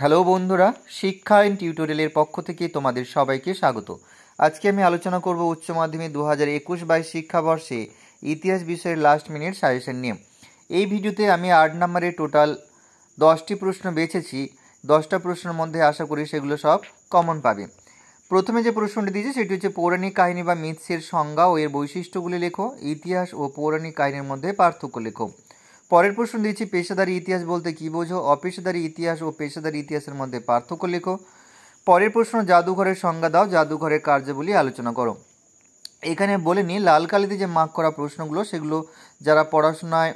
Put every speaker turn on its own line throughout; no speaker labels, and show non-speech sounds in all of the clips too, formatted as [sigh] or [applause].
Hello বন্ধুরা, শিক্ষা আইন টিউটোরিয়ালের পক্ষ থেকে তোমাদের সবাইকে স্বাগত। আজকে আমি আলোচনা করব উচ্চ মাধ্যমিক দু হাজার একুশ বাইশ শিক্ষাবর্ষে ইতিহাস বিষয়ের লাস্ট মিনিট সাজেশন নিয়ে। এই ভিডিওতে আমি আট নম্বরে টোটাল দশটি প্রশ্ন বেছেছি। দশটা প্রশ্নের মধ্যে আশা করি সেগুলো সব কমন পাবে। প্রথমে যে প্রশ্নটি দিয়েছে সেটি হচ্ছে, পৌরাণিক কাহিনী বা মিথসের সংজ্ঞা ও এর বৈশিষ্ট্যগুলি লেখো, ইতিহাস ও পৌরাণিক কাহিনীর মধ্যে পার্থক্য লেখো। পরের প্রশ্ন দিয়েছি পেশাদারি ইতিহাস বলতে কী বোঝো? অপেশাদারি ইতিহাস ও পেশাদারি ইতিহাসের মধ্যে পার্থক্য লেখো। পরের প্রশ্ন, জাদুঘরের সংজ্ঞা দাও, জাদুঘরের কার্যাবলী আলোচনা করো। এখানে বলে নিই লাল কালিতে যে মার্ক করা প্রশ্নগুলো, সেগুলো যারা পড়াশোনায়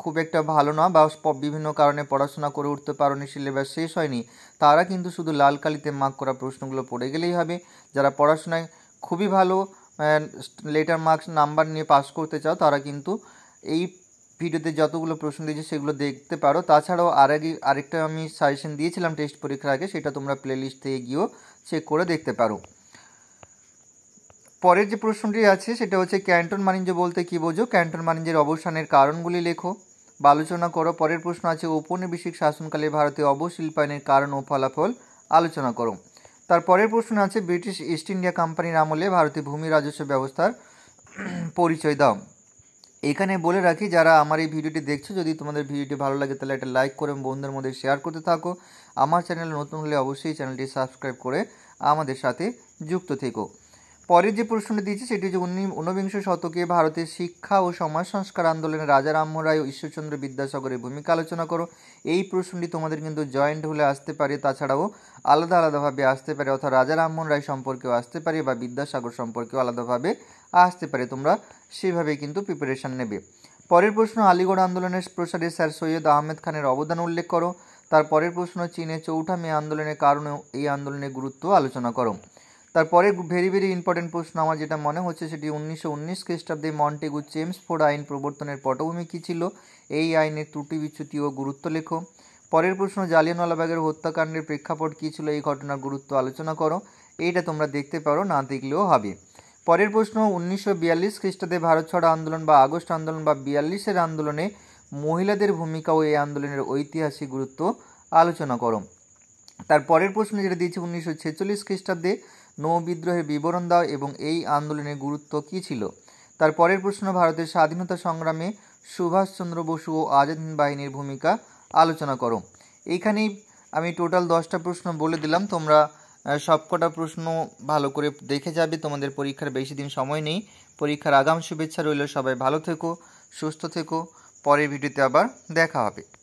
খুব একটা ভালো না বা বিভিন্ন কারণে পড়াশোনা করে উঠতে পারোনি, সিলেবাস শেষ হয়নি, তারা কিন্তু শুধু লাল কালিতে মার্ক করা প্রশ্নগুলো পড়ে গেলেই হবে। যারা পড়াশোনায় খুবই ভালো লেটার মার্কস, নাম্বার নিয়ে পাস করতে চাও, তারা কিন্তু এই ভিডিওতে যতগুলো প্রশ্ন দিয়েছে সেগুলো দেখতে পারো। তাছাড়াও আর আরেকটা আমি সাজেশন দিয়েছিলাম টেস্ট পরীক্ষার আগে, সেটা তোমরা প্লেলিস্ট থেকে গিয়েও চেক করে দেখতে পারো। পরের যে প্রশ্নটি আছে, সেটা হচ্ছে ক্যান্টন বাণিজ্য বলতে কী বোঝো? ক্যান্টন বাণিজ্যের অবসানের কারণগুলি লেখো। বা আলোচনা করো। পরের প্রশ্ন আছে, ঔপনিবেশিক শাসনকালে ভারতীয় অবশিল্পায়নের কারণ ও ফলাফল আলোচনা করো। তার পরের প্রশ্ন আছে, ব্রিটিশ ইস্ট ইন্ডিয়া কোম্পানির আমলে ভারতীয় ভূমি রাজস্ব ব্যবস্থার [clears throat] পরিচয় দাও। এখানে বলে রাখি, যারা আমার এই ভিডিওটি দেখছ, যদি তোমাদের ভিডিওটি ভালো লাগে, তাহলে একটা লাইক করে বন্ধুদের মধ্যে শেয়ার করতে থাকো। আমার চ্যানেল নতুন হলে অবশ্যই চ্যানেলটি সাবস্ক্রাইব করে আমাদের সাথে যুক্ত থেকো। পরের যে প্রশ্নটি দিয়েছি, সেটি হচ্ছে ঊনবিংশ শতকে ভারতের শিক্ষা ও সমাজ সংস্কার আন্দোলনে রাজা রামমোহন রায় ও ঈশ্বরচন্দ্র বিদ্যাসাগরের ভূমিকা আলোচনা করো। এই প্রশ্নটি তোমাদের কিন্তু জয়েন্ট হলে আসতে পারে, তাছাড়াও আলাদা আলাদাভাবে আসতে পারে, অর্থাৎ রাজা রামমোহন রায় সম্পর্কেও আসতে পারে বা বিদ্যাসাগর সম্পর্কেও আলাদাভাবে আসতে পারে। তোমরা সেভাবে কিন্তু প্রিপারেশান নেবে। পরের প্রশ্ন, আলিগড় আন্দোলনের প্রসারে স্যার সৈয়দ আহমেদ খানের অবদান উল্লেখ করো। তার পরের প্রশ্ন, চীনে চৌঠা মে আন্দোলনের কারণে এই আন্দোলনের গুরুত্ব আলোচনা করো। তারপরে ভেরি ভেরি ইম্পর্টেন্ট প্রশ্ন আমার যেটা মনে হচ্ছে সেটি উনিশশো উনিশ খ্রিস্টাব্দে মন্টেগু চেমসফোর্ড আইন প্রবর্তনের পটভূমি কী ছিল? এই আইনের ত্রুটি বিচ্যুতি ও গুরুত্ব লেখো। পরের প্রশ্ন, জালিয়ানওয়ালাবাগের হত্যাকাণ্ডের প্রেক্ষাপট কী ছিল? এই ঘটনার গুরুত্ব আলোচনা করো। এইটা তোমরা দেখতে পারো, না দেখলেও হবে। পরের প্রশ্ন, উনিশশো বিয়াল্লিশ খ্রিস্টাব্দে ভারত ছড়া আন্দোলন বা আগস্ট আন্দোলন বা বিয়াল্লিশের আন্দোলনে মহিলাদের ভূমিকা ও এই আন্দোলনের ঐতিহাসিক গুরুত্ব আলোচনা করো। তার পরের প্রশ্ন যেটা দিয়েছে, উনিশশো ছেচল্লিশ খ্রিস্টাব্দে নৌ বিদ্রোহের বিবরণ দাও এবং এই আন্দোলনের গুরুত্ব কী ছিল? তার পরের প্রশ্ন, ভারতের স্বাধীনতা সংগ্রামে সুভাষচন্দ্র বসু ও আজাদ বাহিনীর ভূমিকা আলোচনা করো। এইখানেই আমি টোটাল দশটা প্রশ্ন বলে দিলাম। তোমরা সবকটা প্রশ্ন ভালো করে দেখে যাবে। তোমাদের পরীক্ষার বেশি দিন সময় নেই। পরীক্ষার আগাম শুভেচ্ছা রইল। সবাই ভালো থেকো, সুস্থ থেকো। পরের ভিডিওতে আবার দেখা হবে।